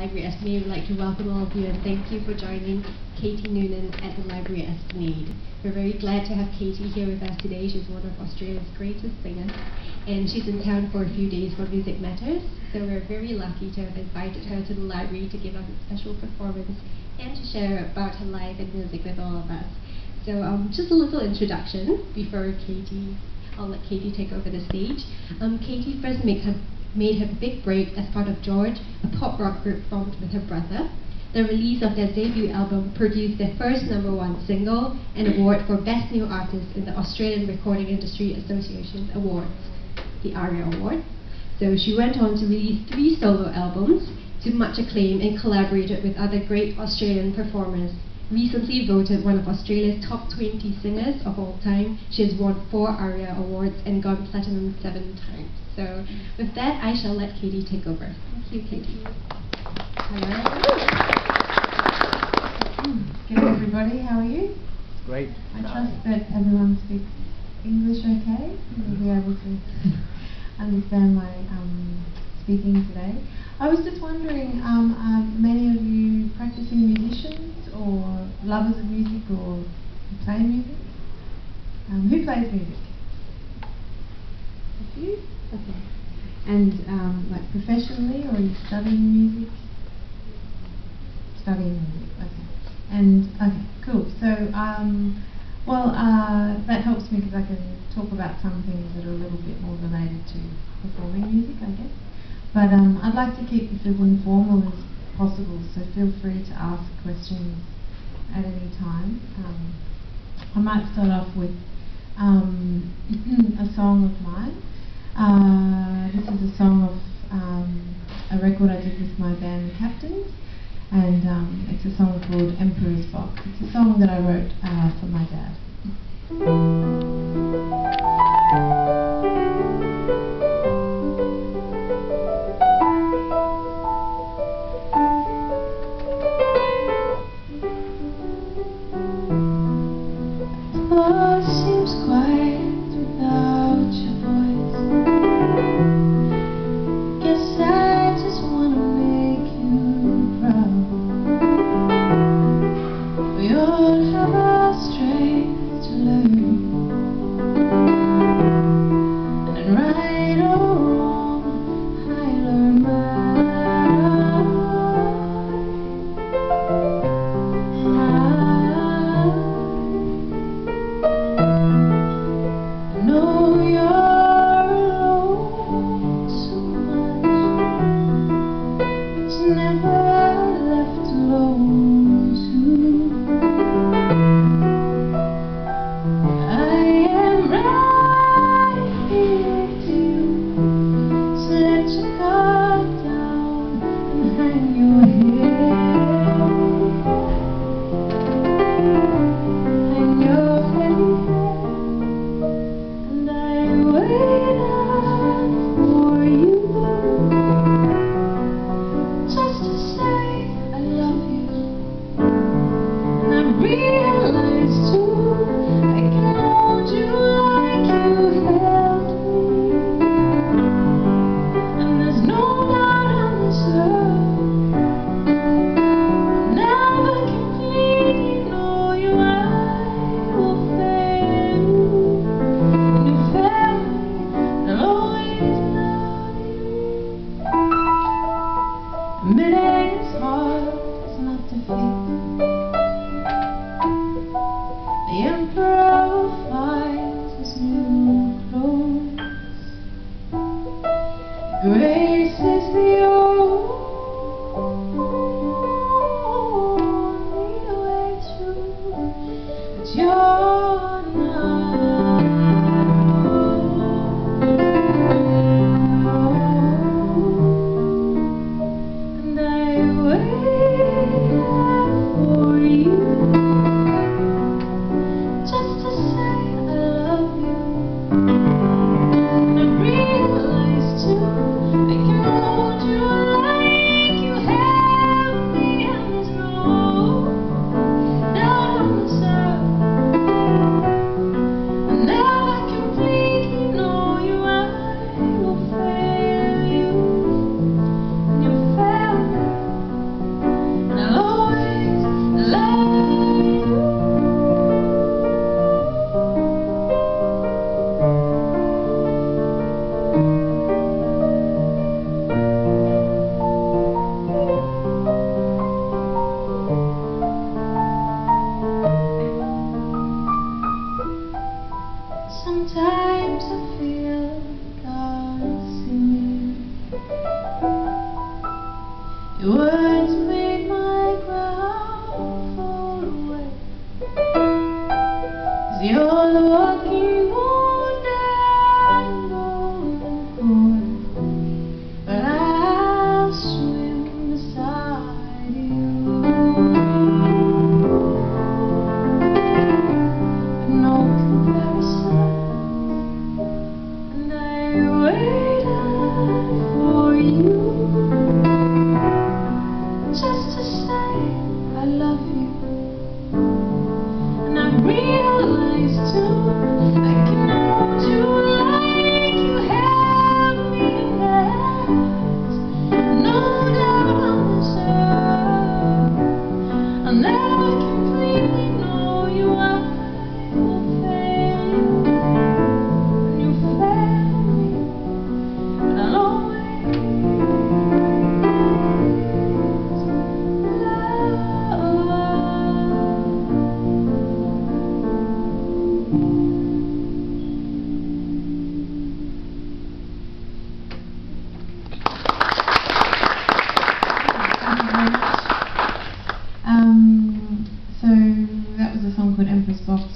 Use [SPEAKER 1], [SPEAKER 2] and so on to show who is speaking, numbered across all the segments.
[SPEAKER 1] Library Esplanade would like to welcome all of you and thank you for joining Katie Noonan at the Library Esplanade. We're very glad to have Katie here with us today. She's one of Australia's greatest singers and she's in town for a few days for Music Matters. So we're very lucky to have invited her to the library to give us a special performance and to share about her life and music with all of us. So um, just a little introduction before Katie, I'll let Katie take over the stage. Um, Katie first make her made her big break as part of George, a pop rock group formed with her brother. The release of their debut album produced their first number one single and award for Best New Artist in the Australian Recording Industry Association Awards, the ARIA Award. So she went on to release three solo albums to much acclaim and collaborated with other great Australian performers. Recently voted one of Australia's top 20 singers of all time, she has won four ARIA awards and gone platinum seven times. So with that, I shall let Katie take over. Thank you, Katie.
[SPEAKER 2] Hello. Good everybody, how are you?
[SPEAKER 3] Great.
[SPEAKER 2] I trust that everyone speaks English okay. You'll be able to understand my um, speaking today. I was just wondering, um, are many of you practicing musicians or lovers of music or play music? Um, who plays music? A few? Okay. And um, like professionally or are you studying music? Studying music, okay. And, okay, cool. So, um, well, uh, that helps me because I can talk about some things that are a little bit more related to performing music, I guess. But um, I'd like to keep this as informal as possible, so feel free to ask questions at any time. Um, I might start off with um, a song of mine. Uh, this is a song of um, a record I did with my band, The Captains, and um, it's a song called Emperor's Box. It's a song that I wrote uh, for my dad.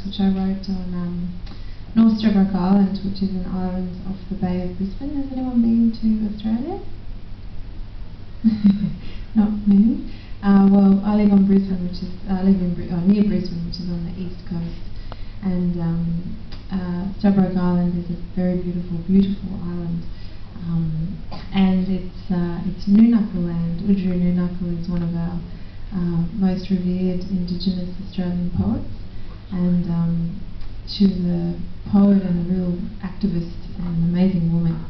[SPEAKER 2] Which I wrote on um, North Stradbroke Island, which is an island off the Bay of Brisbane. Has anyone been to Australia? Not many. Uh, well, I live on Brisbane, which is I live in Bri- uh, near Brisbane, which is on the east coast, and um, uh, Stradbroke Island is a very beautiful, beautiful island. Um, and it's uh, it's Noonuccal land. Oodgeroo Noonuccal is one of our uh, most revered Indigenous Australian poets, and um, she was a poet and a real activist and an amazing woman.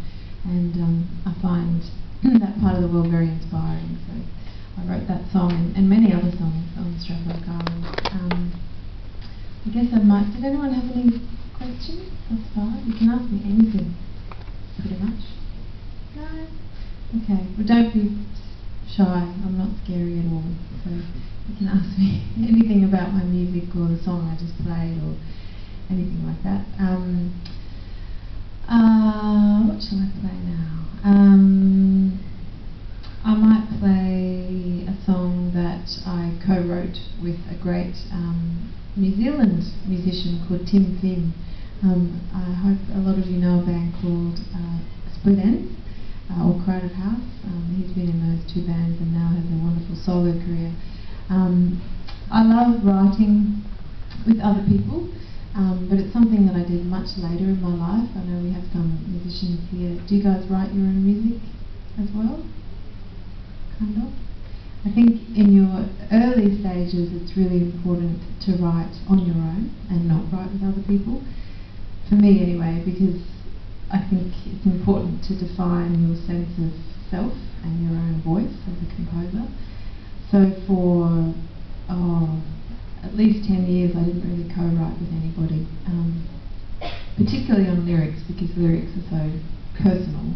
[SPEAKER 2] And um, I find that part of the world very inspiring. So I wrote that song and, and many other songs on Stradbroke Island. Um, I guess I might. Did anyone have any questions thus far? You can ask me anything, pretty much. No? Okay. Well, don't be shy. I'm not scary at all. So you can ask me anything about my music or the song I just played or anything like that. Um, uh, what shall I play now? Um, I might play a song that I co-wrote with a great um, New Zealand musician called Tim Finn. Um, I hope a lot of you know a band called uh, Split Enz uh, or Crowded House. Um, he's been in those two bands and now has a wonderful solo career. Um, I love writing with other people, um, but it's something that I did much later in my life. I know we have some musicians here. Do you guys write your own music as well? Kind of. I think in your early stages it's really important to write on your own and not write with other people. For me anyway, because I think it's important to define your sense of self and your own voice as a composer. So for oh, at least 10 years I didn't really co-write with anybody, um, particularly on lyrics because lyrics are so personal.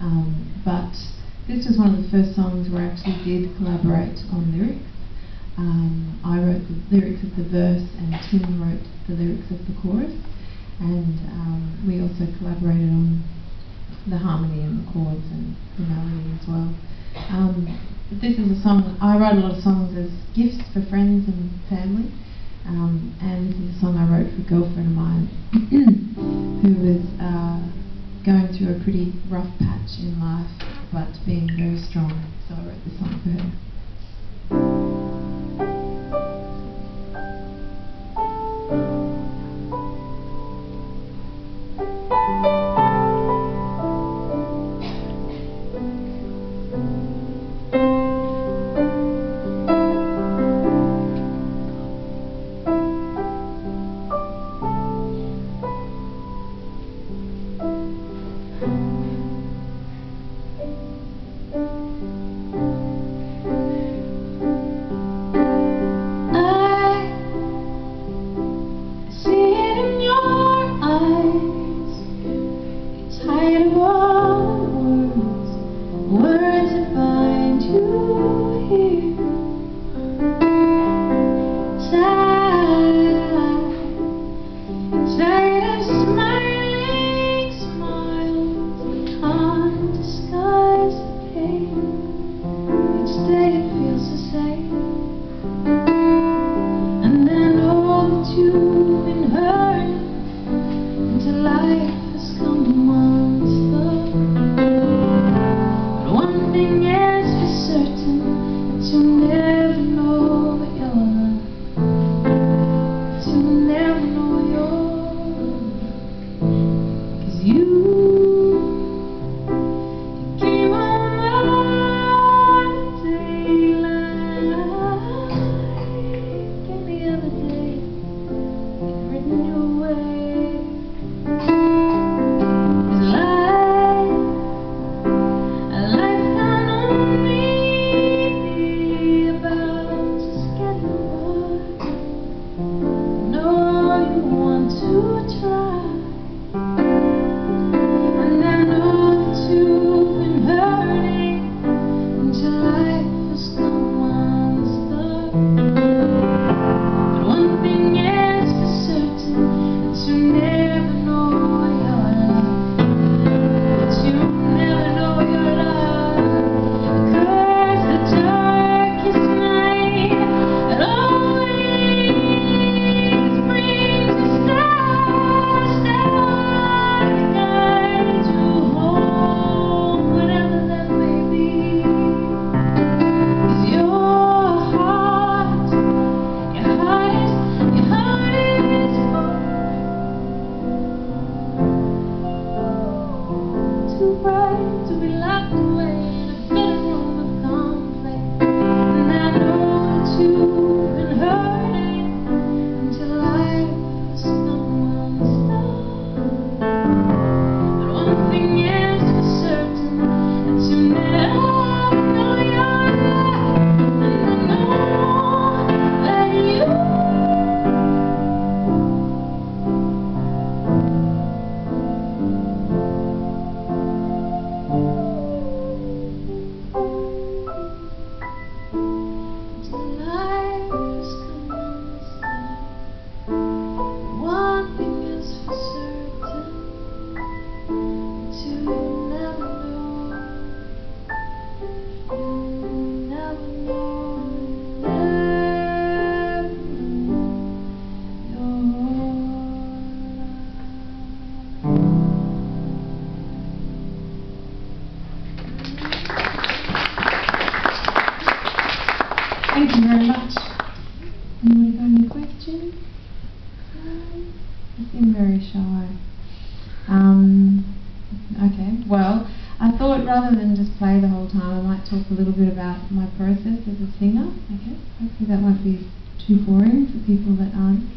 [SPEAKER 2] Um, but this was one of the first songs where I actually did collaborate on lyrics. Um, I wrote the lyrics of the verse and Tim wrote the lyrics of the chorus and um, we also collaborated on the harmony and the chords and the melody as well. Um, this is a song, I write a lot of songs as gifts for friends and family. Um, and this is a song I wrote for a girlfriend of mine who was uh, going through a pretty rough patch in life but being very strong. So I wrote this song for her.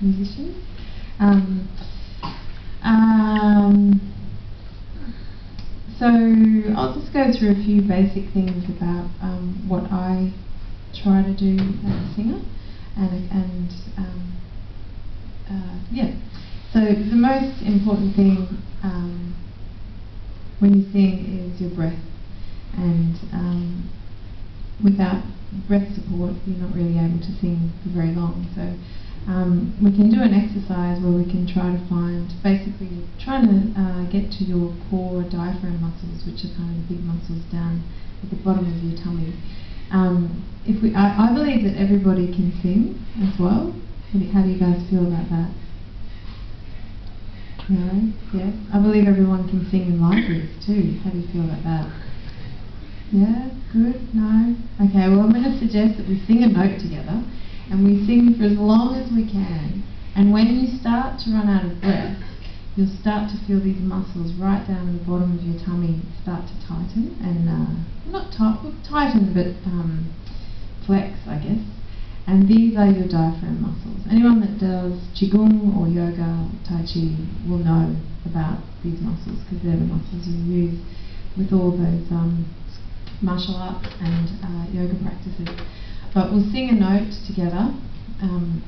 [SPEAKER 2] Musicians. Um, um, so I'll just go through a few basic things about um, what I try to do as a singer, and and um, uh, yeah. So the most important thing um, when you sing is your breath, and um, without breath support, you're not really able to sing for very long. So um, we can do an exercise where we can try to find, basically trying to uh, get to your core diaphragm muscles, which are kind of the big muscles down at the bottom of your tummy. Um, if we, I, I, believe that everybody can sing as well. How do you guys feel about that? No? Yes? I believe everyone can sing in libraries too. How do you feel about that? Yeah? Good? No? Okay, well I'm going to suggest that we sing a note together and we sing for as long as we can. And when you start to run out of breath, you'll start to feel these muscles right down in the bottom of your tummy start to tighten and uh, not tighten, but um, flex, I guess. And these are your diaphragm muscles. Anyone that does qigong or yoga, tai chi will know about these muscles because they're the muscles you use with all those um, martial arts and uh, yoga practices. But we'll sing a note together. Um,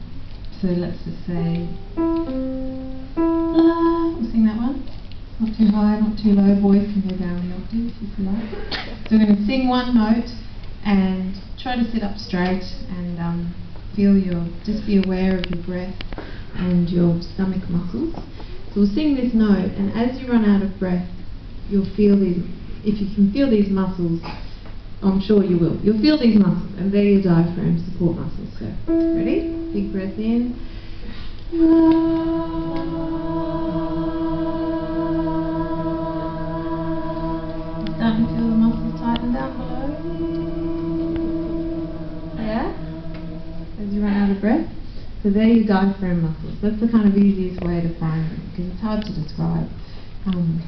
[SPEAKER 2] so let's just say la. We'll sing that one. Not too high, not too low. Boys can go down the octave if you like. So we're going to sing one note and try to sit up straight and um, feel your. Just be aware of your breath and your stomach muscles. So we'll sing this note, and as you run out of breath, you'll feel these. If you can feel these muscles I'm sure you will. You'll feel these muscles, and they're your diaphragm support muscles. So, ready? Big breath in. Starting to feel the muscles tighten down below. Yeah? As you run out of breath. So they're your diaphragm muscles. That's the kind of easiest way to find them, because it's hard to describe. Um,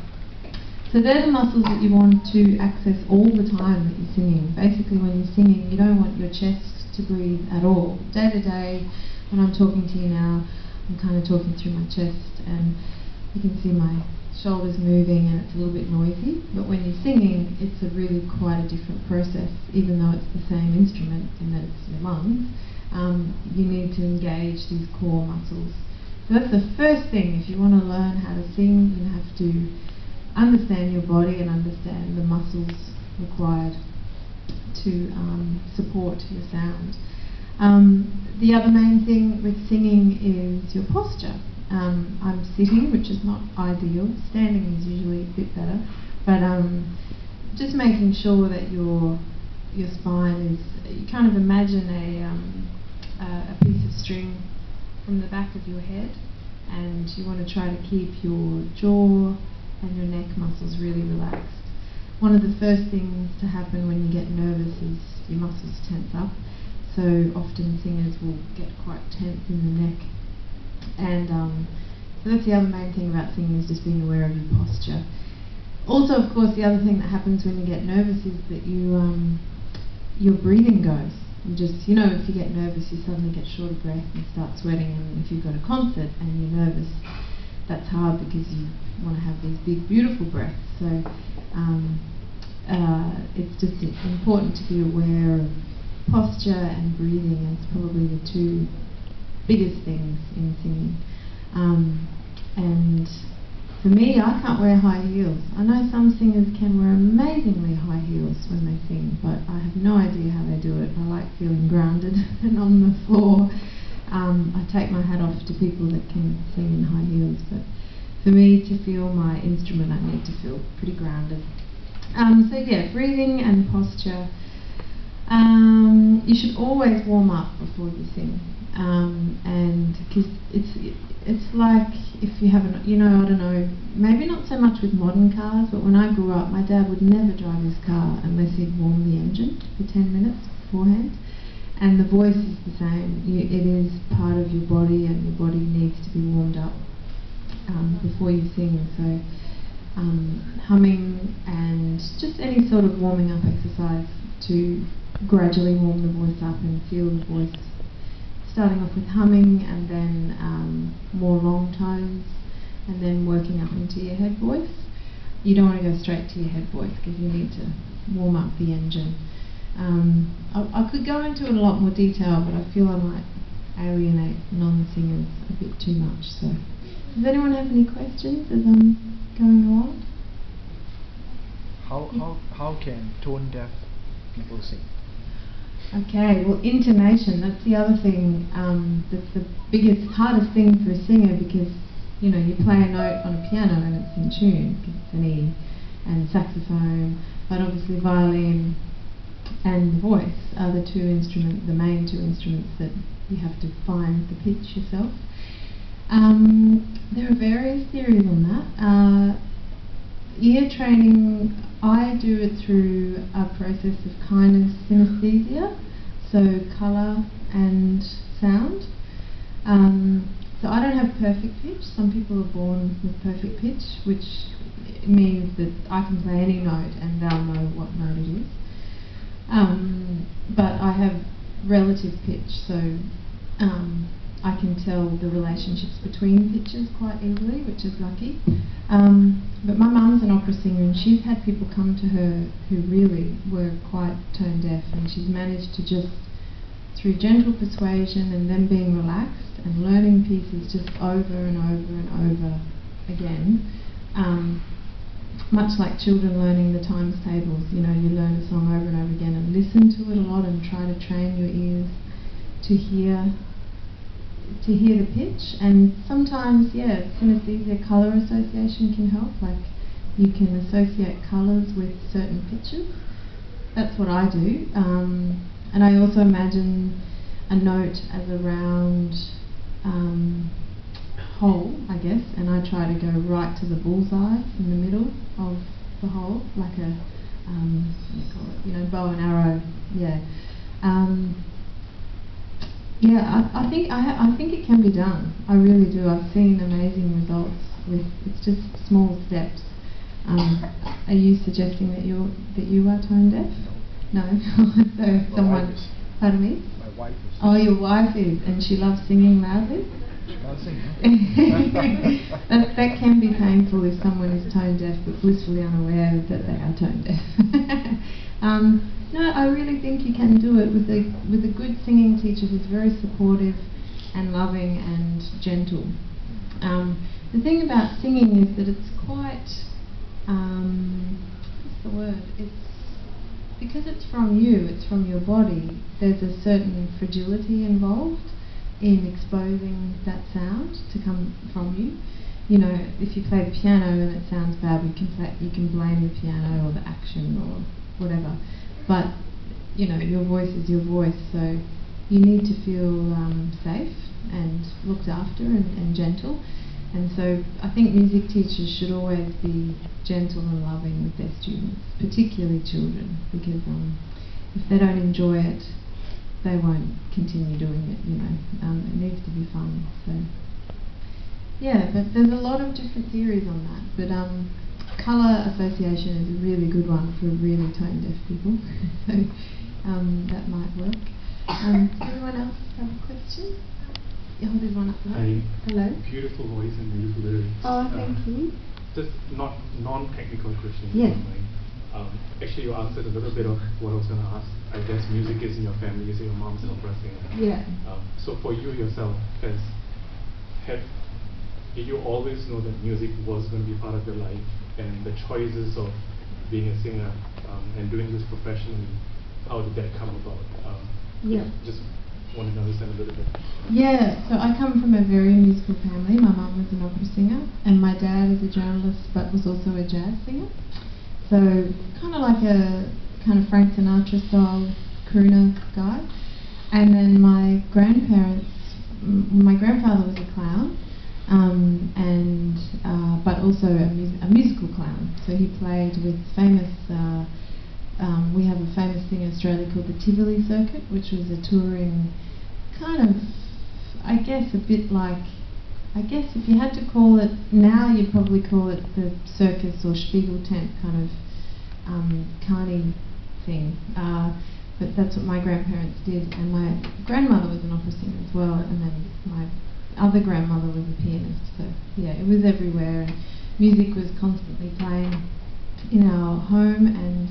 [SPEAKER 2] so they're the muscles that you want to access all the time that you're singing. Basically, when you're singing, you don't want your chest to breathe at all. Day to day, when I'm talking to you now, I'm kind of talking through my chest, and you can see my shoulders moving, and it's a little bit noisy. But when you're singing, it's a really quite a different process, even though it's the same instrument in that it's your lungs. Um, you need to engage these core muscles. So that's the first thing. If you want to learn how to sing, you have to understand your body and understand the muscles required to um, support your sound. Um, the other main thing with singing is your posture. Um, I'm sitting, which is not ideal. Standing is usually a bit better, but um, just making sure that your your spine is. You kind of imagine a um, a piece of string from the back of your head, and you want to try to keep your jaw and your neck muscles really relaxed. One of the first things to happen when you get nervous is your muscles tense up. So often singers will get quite tense in the neck. And um, so that's the other main thing about singing is just being aware of your posture. Also, of course, the other thing that happens when you get nervous is that you um, your breathing goes. You just, you know, if you get nervous, you suddenly get short of breath and start sweating. And if you've got a concert and you're nervous, that's hard because you want to have these big, beautiful breaths. So um, uh, it's just important to be aware of posture and breathing as probably the two biggest things in singing. Um, and for me, I can't wear high heels. I know some singers can wear amazingly high heels when they sing, but I have no idea how they do it. I like feeling grounded and on the floor. Um, I take my hat off to people that can sing in high heels, but for me to feel my instrument, I need to feel pretty grounded. Um, so yeah, breathing and posture. Um, you should always warm up before you sing, um, and because it's it's like if you haven't, you know, I don't know, maybe not so much with modern cars, but when I grew up, my dad would never drive his car unless he'd warm the engine for 10 minutes beforehand and the voice is the same. You, it is part of your body, and your body needs to be warmed up um, before you sing. So, um, humming and just any sort of warming up exercise to gradually warm the voice up and feel the voice. Starting off with humming, and then um, more long tones, and then working up into your head voice. You don't want to go straight to your head voice because you need to warm up the engine. Um, I, I, could go into it in a lot more detail, but I feel I might alienate non-singers a bit too much. So, does anyone have any questions as I'm going along?
[SPEAKER 3] How how how can tone deaf people sing?
[SPEAKER 2] Okay, well, intonation, that's the other thing um, that's the biggest, hardest thing for a singer because, you know, you play a note on a piano and it's in tune, it's an E, and saxophone, but obviously violin, and voice are the two instruments, the main two instruments that you have to find the pitch yourself. Um, there are various theories on that. Uh, ear training, I do it through a process of kind of synesthesia, so colour and sound. Um, so I don't have perfect pitch. Some people are born with perfect pitch, which means that I can play any note and they'll know what note it is. Um, but I have relative pitch, so um, I can tell the relationships between pitches quite easily, which is lucky. Um, but my mum's an opera singer, and she's had people come to her who really were quite tone deaf, and she's managed to just, through gentle persuasion and them being relaxed and learning pieces just over and over and over again, um, much like children learning the times tables, you know, you learn a song over and over again and listen to it a lot and try to train your ears to hear to hear the pitch. And sometimes yeah synesthesia color association can help like you can associate colors with certain pitches. That's what I do. Um, and I also imagine a note as a round um, hole, I guess, and I try to go right to the bullseye in the middle of the hole, like a, um, what do you call it, you know, bow and arrow, yeah. Um, yeah, I, I think I, I think it can be done. I really do. I've seen amazing results with it's just small steps. Um, are you suggesting that you that you are tone deaf? No. so
[SPEAKER 3] My
[SPEAKER 2] someone. Pardon me.
[SPEAKER 3] My wife is.
[SPEAKER 2] Oh, your wife is, and she loves singing loudly. That, that can be painful if someone is tone deaf but blissfully unaware that they are tone deaf. um, no, I really think you can do it with a with a good singing teacher who's very supportive and loving and gentle. Um, the thing about singing is that it's quite um, what's the word? It's because it's from you, it's from your body. There's a certain fragility involved in exposing that sound to come from you. You know, if you play the piano and it sounds bad, you can play, you can blame the piano or the action or whatever. But you know, your voice is your voice, so you need to feel um, safe and looked after and, and gentle. And so I think music teachers should always be gentle and loving with their students, particularly children, because um, if they don't enjoy it, they won't continue doing it, you know. Um, it needs to be fun. So yeah, but there's a lot of different theories on that. But um, colour association is a really good one for really tone deaf people. so um, that might work. Um, does anyone else have a question? Oh, there's one up there.
[SPEAKER 4] Hi.
[SPEAKER 2] Hello.
[SPEAKER 4] Beautiful voice and beautiful lyrics.
[SPEAKER 2] Oh, thank
[SPEAKER 4] Uh,
[SPEAKER 2] you.
[SPEAKER 4] Just not non-technical you
[SPEAKER 2] Yes.
[SPEAKER 4] Um, actually, you answered a little bit of what I was going to ask. I guess music is in your family. You say your mom's an opera singer.
[SPEAKER 2] Yeah.
[SPEAKER 4] Um, so for you yourself, has had did you always know that music was going to be part of your life and the choices of being a singer um, and doing this professionally? How did that come about? Um,
[SPEAKER 2] Yeah.
[SPEAKER 4] Just wanted to understand a little bit.
[SPEAKER 2] Yeah, so I come from a very musical family. My mum was an opera singer, and my dad is a journalist but was also a jazz singer. So kind of like a kind of Frank Sinatra style crooner guy. And then my grandparents, my grandfather was a clown, um, and uh, but also a, mus- a musical clown. So he played with famous uh, um, we have a famous thing in Australia called the Tivoli Circuit, which was a touring kind of, I guess, a bit like, I guess if you had to call it now, you'd probably call it the circus or Spiegel tent kind of um, carny thing. Uh, but that's what my grandparents did, and my grandmother was an opera singer as well, and then my other grandmother was a pianist. So yeah, it was everywhere, and music was constantly playing in our home, and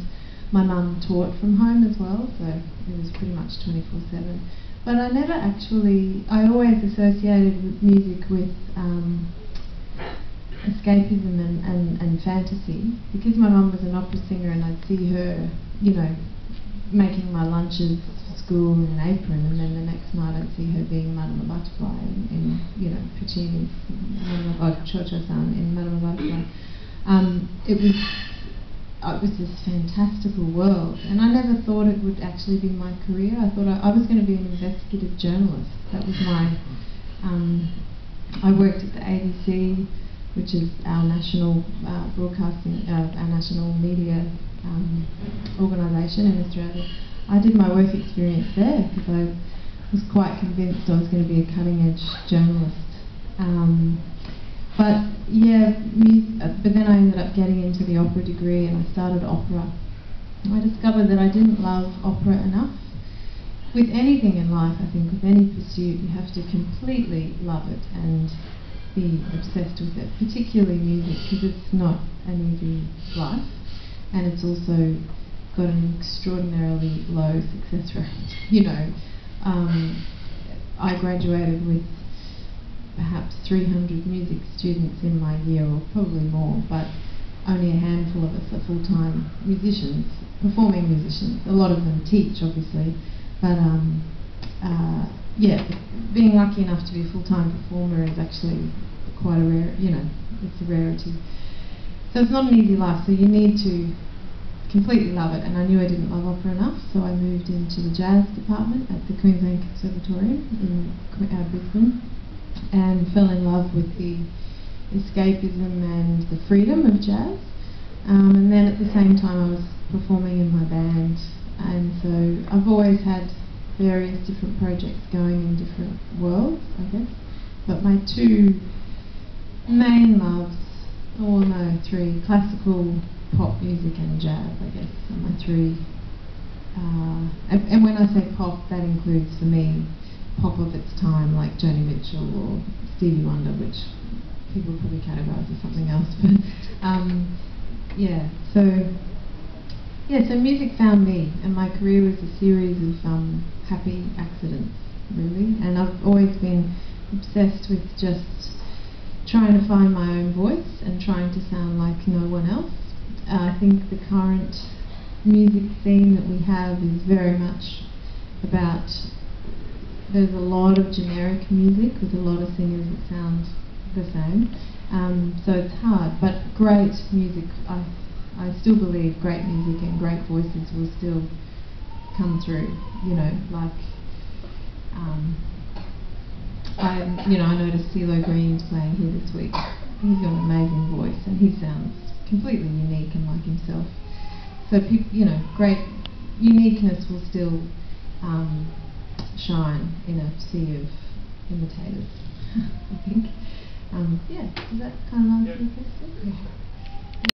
[SPEAKER 2] my mum taught from home as well, so it was pretty much 24/7. But I never actually, I always associated music with um, escapism and, and, and fantasy. Because my mum was an opera singer and I'd see her, you know, making my lunches for school in an apron, and then the next night I'd see her being Madame Butterfly in, in you know, Puccini's Madame oh, Cho-Cho-san in Madame Butterfly. Um, it was it was this fantastical world, and I never thought it would actually be my career. I thought I, I was going to be an investigative journalist. That was my. Um, I worked at the ABC, which is our national uh, broadcasting, uh, our national media um, organisation in Australia. I did my work experience there because I was quite convinced I was going to be a cutting edge journalist. Um, but yeah, mu- uh, but then I ended up getting into the opera degree and I started opera. I discovered that I didn't love opera enough. With anything in life, I think, with any pursuit, you have to completely love it and be obsessed with it, particularly music, because it's not an easy life and it's also got an extraordinarily low success rate. You know, um, I graduated with perhaps 300 music students in my year, or probably more, but only a handful of us are full-time musicians, performing musicians. A lot of them teach, obviously, but um, uh, yeah, being lucky enough to be a full-time performer is actually quite a rare, you know, it's a rarity. So it's not an easy life, so you need to completely love it. And I knew I didn't love opera enough, so I moved into the jazz department at the Queensland Conservatorium in uh, Brisbane and fell in love with the escapism and the freedom of jazz. Um, and then at the same time, I was performing in my band, and so I've always had various different projects going in different worlds, I guess. But my two main loves, or no, three, classical, pop music and jazz, I guess, are my three. Uh, and, and when I say pop, that includes for me pop of its time, like Joni Mitchell or Stevie Wonder, which people probably categorise as something else. But um, yeah, so yeah, so music found me, and my career was a series of um, happy accidents, really. And I've always been obsessed with just trying to find my own voice and trying to sound like no one else. Uh, I think the current music scene that we have is very much about there's a lot of generic music with a lot of singers that sound the same. Um, so it's hard, but great music. I, I still believe great music and great voices will still come through. You know, like um, I, you know, I noticed CeeLo Green's playing here this week. He's got an amazing voice, and he sounds completely unique and like himself. So, you know, great uniqueness will still um, shine in a sea of imitators, I think. Um, yeah, does that kind of answer your question? Yeah.